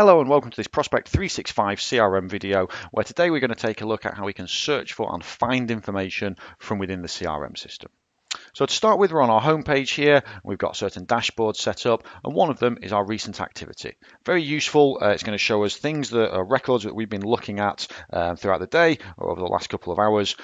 Hello and welcome to this Prospect 365 CRM video where today we're going to take a look at how we can search for and find information from within the CRM system. So to start with, we're on our homepage here. We've got certain dashboards set up, and one of them is our recent activity. Very useful. Uh, it's going to show us things that are records that we've been looking at uh, throughout the day or over the last couple of hours.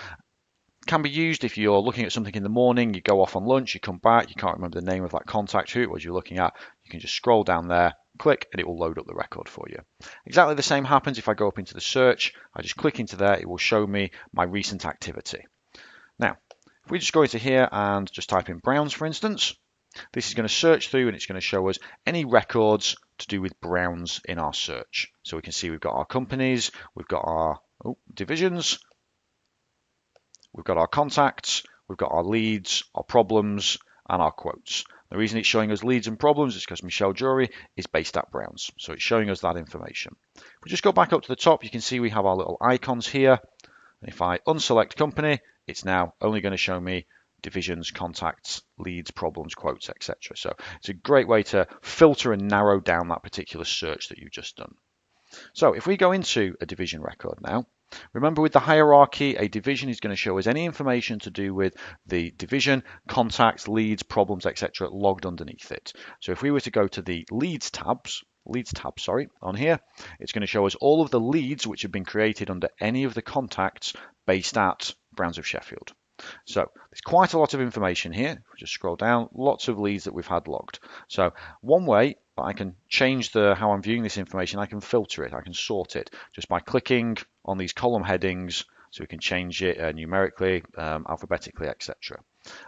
Can be used if you're looking at something in the morning, you go off on lunch, you come back, you can't remember the name of that contact, who it was you're looking at. You can just scroll down there, click, and it will load up the record for you. Exactly the same happens if I go up into the search. I just click into there, it will show me my recent activity. Now, if we just go into here and just type in Browns, for instance, this is going to search through and it's going to show us any records to do with Browns in our search. So we can see we've got our companies, we've got our oh, divisions, we've got our contacts, we've got our leads, our problems, and our quotes. The reason it's showing us leads and problems is because Michelle Jury is based at Browns. So it's showing us that information. If we just go back up to the top, you can see we have our little icons here. And if I unselect company, it's now only going to show me divisions, contacts, leads, problems, quotes, etc. So it's a great way to filter and narrow down that particular search that you've just done. So if we go into a division record now, remember with the hierarchy, a division is going to show us any information to do with the division, contacts, leads, problems, etc. logged underneath it. So if we were to go to the leads tabs, leads tab, sorry, on here, it's going to show us all of the leads which have been created under any of the contacts based at Browns of Sheffield. So there's quite a lot of information here. Just scroll down, lots of leads that we've had logged. So one way I can change the how I'm viewing this information, I can filter it, I can sort it just by clicking on these column headings so we can change it uh, numerically, um, alphabetically, etc.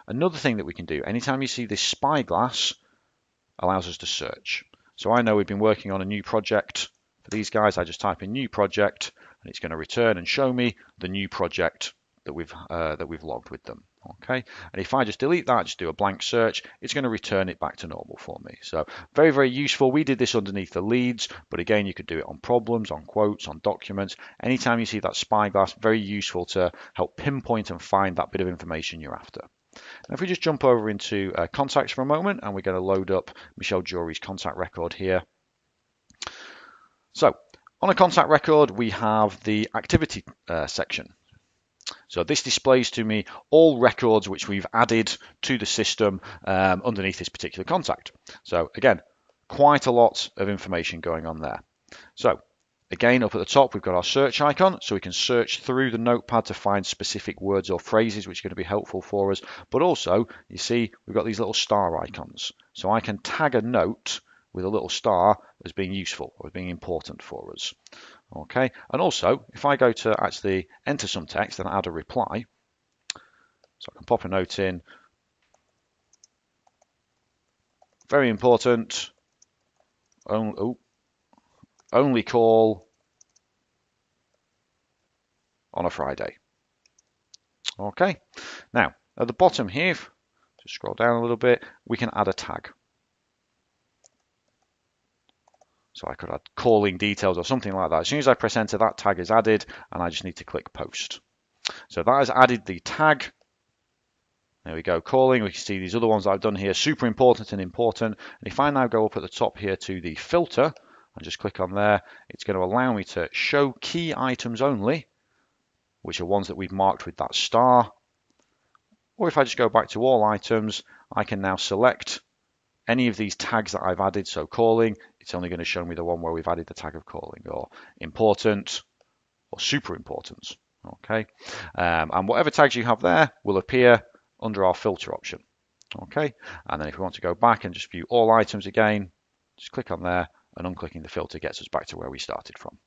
Another thing that we can do, anytime you see this spyglass, allows us to search. So I know we've been working on a new project. For these guys, I just type in new project and it's going to return and show me the new project that we've uh, that we've logged with them. Okay, and if I just delete that, just do a blank search, it's going to return it back to normal for me. So very, very useful. We did this underneath the leads, but again, you could do it on problems, on quotes, on documents. Anytime you see that spyglass, very useful to help pinpoint and find that bit of information you're after. Now, if we just jump over into uh, contacts for a moment, and we're going to load up Michelle Jury's contact record here. So on a contact record, we have the activity uh, section. So this displays to me all records which we've added to the system um, underneath this particular contact. So again, quite a lot of information going on there. So again, up at the top, we've got our search icon, so we can search through the notepad to find specific words or phrases which are going to be helpful for us. But also, you see, we've got these little star icons. So I can tag a note with a little star as being useful or as being important for us. Okay, and also if I go to actually enter some text and add a reply, so I can pop a note in. Very important. Only, oh, only call on a Friday. Okay, now at the bottom here, just scroll down a little bit, we can add a tag. So I could add calling details or something like that. As soon as I press enter, that tag is added and I just need to click post. So that has added the tag. There we go, calling. We can see these other ones I've done here, super important and important. And if I now go up at the top here to the filter and just click on there, it's going to allow me to show key items only, which are ones that we've marked with that star. Or if I just go back to all items, I can now select any of these tags that I've added, so calling, it's only going to show me the one where we've added the tag of calling, or important, or super important. Okay, um, and whatever tags you have there will appear under our filter option. Okay, and then if we want to go back and just view all items again, just click on there, and unclicking the filter gets us back to where we started from.